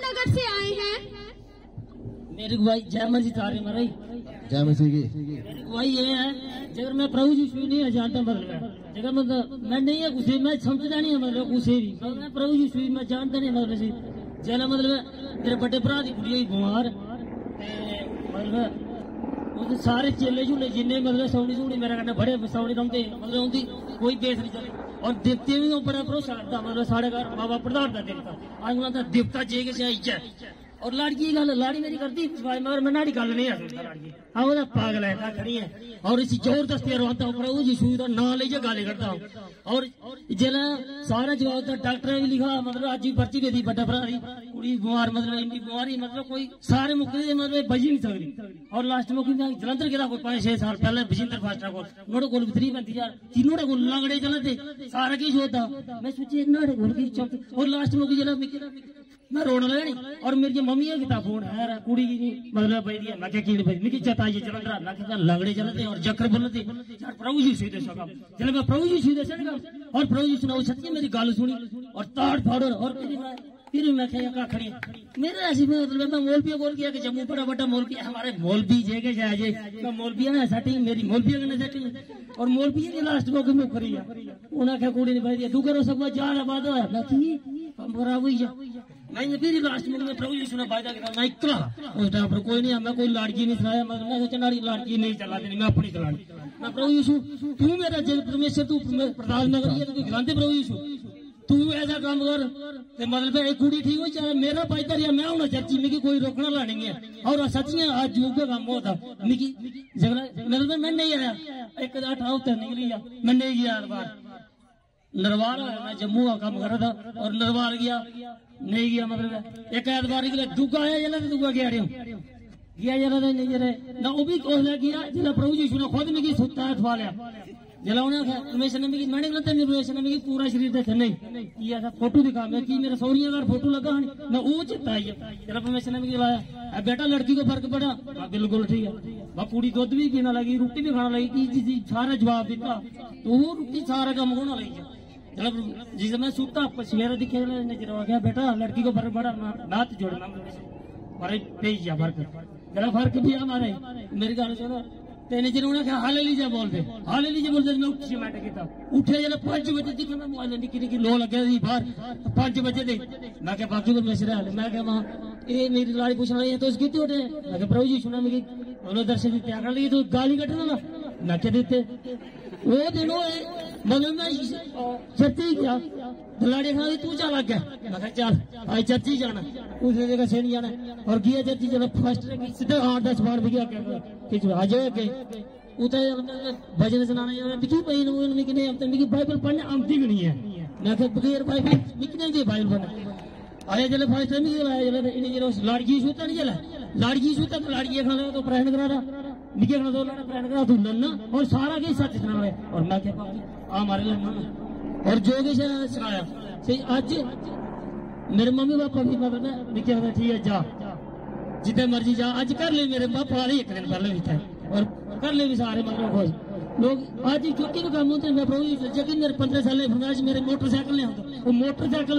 ये रामनगर से आए हैं। मेरी गुवाई जय मसी तारे मराई जय मसी की। मेरी गवाही ये है जगह मैं प्रभु जी सुई नहीं जानता मतलब जगह मतलब मैं नहीं है कुछ मैं समझता नहीं है मतलब कुछ भी। मैं प्रभु जी सुई मैं जानता नहीं मतलब सी मतलब मेरे बड़े भरा की कुड़ी बीमार। मतलब उस सारे चेले झूले जिन्ने मतलब सौनी सूनी मेरे कन्नै बड़े सौनी रौंदे मतलब उंदी कोई बेस नहीं चले। और देवते भी बड़ा भरोसा रखता मतलब साढ़े घर बाबा प्रधान दा देवता। अस उन्हां देवता जे किश आई जाए और लाड़ी की गल लाड़ी मेरी करती मगर मैं नाड़ी गल नहीं है हाँ पागल है खड़ी है और इसी ज़बरदस्ती रोता पर वो यीशु का नाम लेके गाली करता हूँ और जल सारा जवाब डॉक्टर भी लिखा मतलब अज भी पर्ची दे दी बड़ा भरा कुड़ी बीमार मतलब इन्नी बीमारी मतलब कोई सारे मुक्के मतलब बजी नहीं सकती। और लास्ट मैं जलंधर गेदा कोई पाँच छह साल पहले बजिंदर फास्टर को नोड़े कोल त्री बनती यार। तीनों कोल लंगड़े चलते सारा किश होता। मैं सोचे नोड़े कोल की चलते और लास्ट मुक्की जिला मैं रोने लगा नहीं। और मेरी मम्मी है किताब फ़ोन है, कुड़ी की मतलब भाई दिया मैं क्या की भाई निकी चता ये चल रहा मैं क्या लगड़े चलते और चक्कर बोलते यार, प्रभु जी सीधे सका चले मैं प्रभु जी सीधे सका और प्रभु जी सुनाओ, सच्ची मेरी गाल सुनी। और ताड़ फाड़, और फिर मैं क्या का खड़ी। मेरे ऐसी में मतलब मैं मौलवी बोल किया कि जम्मू बड़ा बड़ा मौलवी है, हमारे मौलवी जे के जाए जे मैं मौलवी है सेटिंग मेरी मौलवी है सेटिंग और मौलवी के लास्ट को मुख करी उन्हें क्या कुड़ी ने भाई तू करो सब जा रहा बात है मैं की हम खराब हुई जा। मैंने फिर लास्ट में मैं प्रभु यीशु ने वायदा किया मैं इकला। उस टाइम पर कोई नहीं मैं कोई लड़की नहीं सुनाया। मैं मैं सोचा नारी लड़की नहीं चला देनी मैं अपनी चलानी मैं प्रभु यीशु तू मेरा जल परमेश्वर तू प्रधान नगर ये तू गिराते प्रभु यीशु। तू ऐसा काम कर, ते मतलब एक कुड़ी ठीक हो चाहे मेरा पाइता रिया मैं हूँ चर्ची मिगी कोई रोकना ला नहीं है। और सच्चियाँ, आज योग का काम होता। मिगी झगड़ा मतलब मैं नहीं आया। एक अठ हफ़्ते निकली जा। मैं नहीं गया हर बार। नरवार मैं जम्मू का काम कर रहा था, और नरवार गया। नहीं गया मतलब एक ऐतबार गया दूगा आया जला दूगा गया रहा गया जला नहीं जरा ना, वो भी गया जिला प्रभु जी ने खुद मिगी सुता है लिया। जिला उन्हें रमेश ने मैंने रमेश ने पूरा शरीर देखे? नहीं। ये फ़ोटो दिखा। मैं की मेरे सौरिया का फ़ोटो लगा हनी मैं वो रमेश ने लाया बेटा, लड़की को फ़र्क पड़ा। बिल्कुल ठीक है। बा कुड़ी दुध भी पीना लगी, रोटी भी खाना लगी। की सारा जवाब दिता। तो वो रोटी, सारा काम होना लगी। जब जिस मैं सुता सवेरे दिखे नज़र आ गया। बेटा, लड़की को फ़र्क पड़ा। नाथ जोड़ना। तेज जा फ़र्क। जरा फ़र्क भी है हमारे मेरी गल सुनो। हाले लीजिए बोलते हाले लीजिए बोलते मैं उठी। बैठ गया उठे जरा पाँच बजे दिखे मैं मोबाइल निकी निकी लो लगे दी बाहर। पाँच बजे दे। मैं क्या बाकी को मैसेज आया मैं क्या माँ, ये मेरी लाड़ी पूछना है तो इसकी उठे। मैं क्या प्रभु जी, सुना मेरी उन्होंने दर्शन अगर लिए तो गाली कटना मैं लाड़ी खाली तू चल लग गया। मैं कहा, चल आज चर्ची जाना। उसने जगह से नहीं है। मैं कहा, बगैर बाइबल पढ़ने। आया जले फ़र्स्ट टाइम ही आया जले इन जले लड़की सूता नहीं जले लड़की सूता लड़की खाना तो प्रहण करा निके तो लड़ा करा तू और सारा के सच रहे? और मैं क्या आ और जो किश सनाया? सही अज मेरे मम्मी पापा भी ने कहते ठीक है, जा। जितने मर्ज़ी जा। अज कर ले मेरे पापा वाले एक दिन पहले भी थे। और कर ले भी सारे मतलब खुश। लोग, आज क्योंकि भी काम होते मैं प्रभु जगह मेरे पंद्रह साल मेरे मोटरसाइकिल नहीं होता। वो मोटरसाइकिल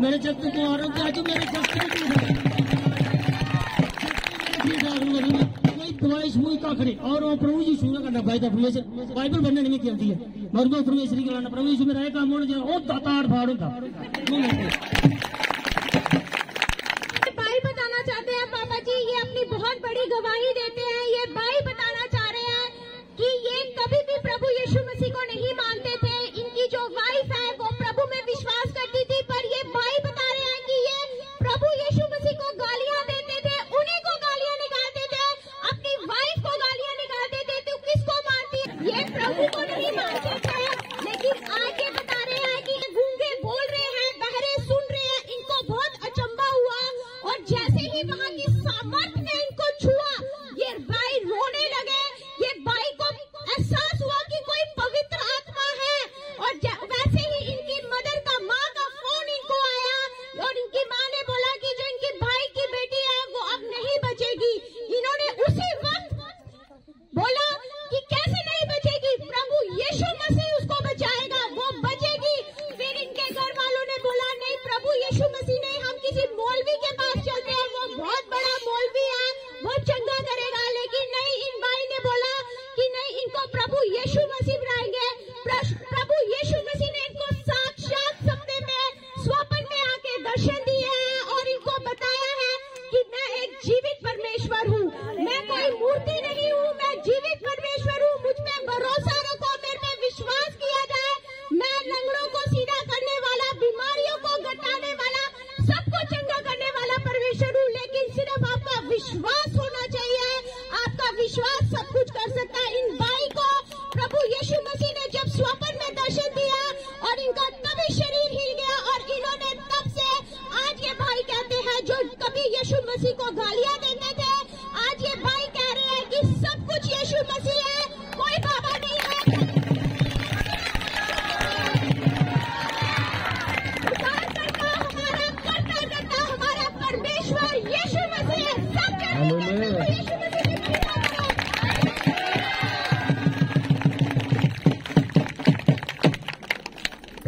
मेरे चक्कर को आ रहा हूँ आज मेरे चक्कर कोई दवाई सुई काखड़े और वो प्रभु जी सुना करना भाई था परमेश्वर बाइबल बनने नहीं की आती है। मगर वो परमेश्वर की लाना प्रभु जी मेरा ये काम होना चाहिए वो दातार फाड़ होता भाई बताना चाहते हैं, पापा जी, ये अपनी बहुत बड़ी गवाही देते हैं। ये भाई बताना चाह रहे हैं कि ये कभी भी प्रभु यीशु मसीह को नहीं मानते थे। लेकिन आज